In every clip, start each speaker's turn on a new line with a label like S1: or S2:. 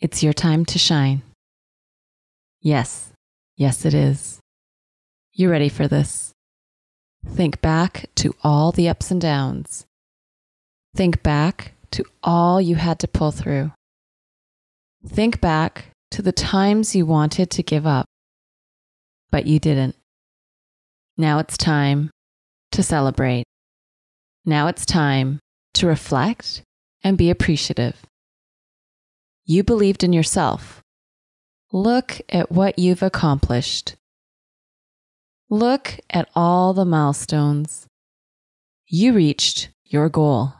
S1: It's your time to shine. Yes, yes, it is. You're ready for this. Think back to all the ups and downs. Think back to all you had to pull through. Think back to the times you wanted to give up, but you didn't. Now it's time to celebrate. Now it's time to reflect and be appreciative. You believed in yourself. Look at what you've accomplished. Look at all the milestones. You reached your goal.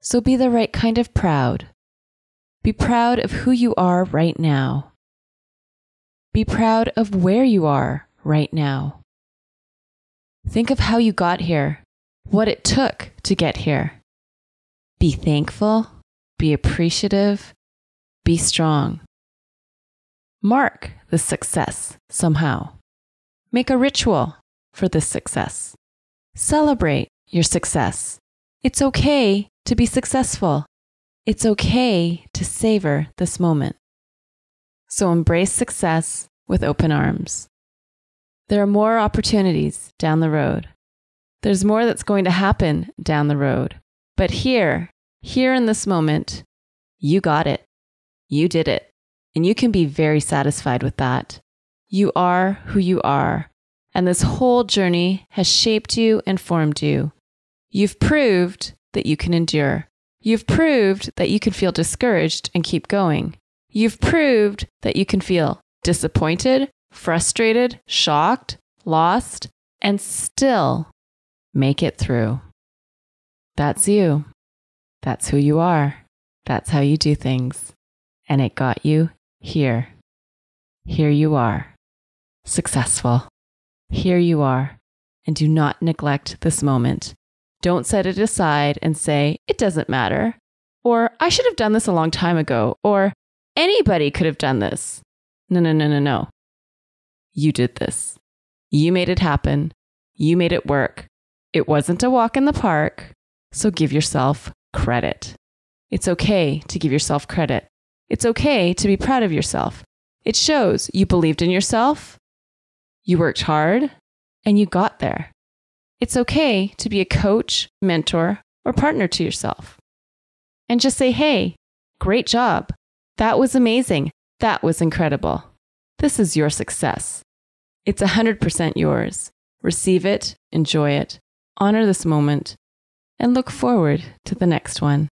S1: So be the right kind of proud. Be proud of who you are right now. Be proud of where you are right now. Think of how you got here, what it took to get here. Be thankful, be appreciative, be strong. Mark the success somehow. Make a ritual for this success. Celebrate your success. It's okay to be successful. It's okay to savor this moment. So embrace success with open arms. There are more opportunities down the road. There's more that's going to happen down the road. But here, here in this moment, you got it. You did it. And you can be very satisfied with that. You are who you are. And this whole journey has shaped you and formed you. You've proved that you can endure. You've proved that you can feel discouraged and keep going. You've proved that you can feel disappointed, frustrated, shocked, lost, and still make it through. That's you. That's who you are. That's how you do things. And it got you here. Here you are, successful. Here you are. And do not neglect this moment. Don't set it aside and say, it doesn't matter. Or, I should have done this a long time ago. Or, anybody could have done this. No, no, no, no, no. You did this. You made it happen. You made it work. It wasn't a walk in the park. So give yourself credit. It's okay to give yourself credit. It's okay to be proud of yourself. It shows you believed in yourself, you worked hard, and you got there. It's okay to be a coach, mentor, or partner to yourself. And just say, hey, great job. That was amazing. That was incredible. This is your success. It's 100% yours. Receive it, enjoy it, honor this moment, and look forward to the next one.